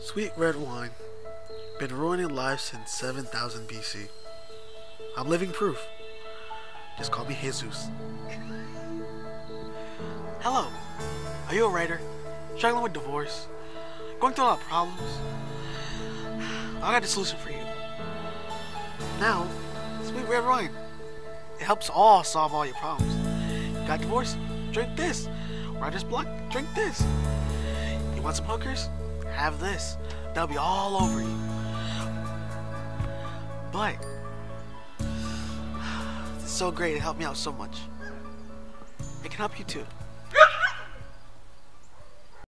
Sweet red wine. Been ruining lives since 7000 BC. I'm living proof. Just call me Jesus. Hello. Are you a writer? Struggling with divorce? Going through a lot of problems? I got the solution for you. Now, sweet red wine. It helps all solve all your problems. Got divorced? Drink this. Writer's block? Drink this. Want some hookers? Have this. They'll be all over you. But it's so great. It helped me out so much. It can help you too.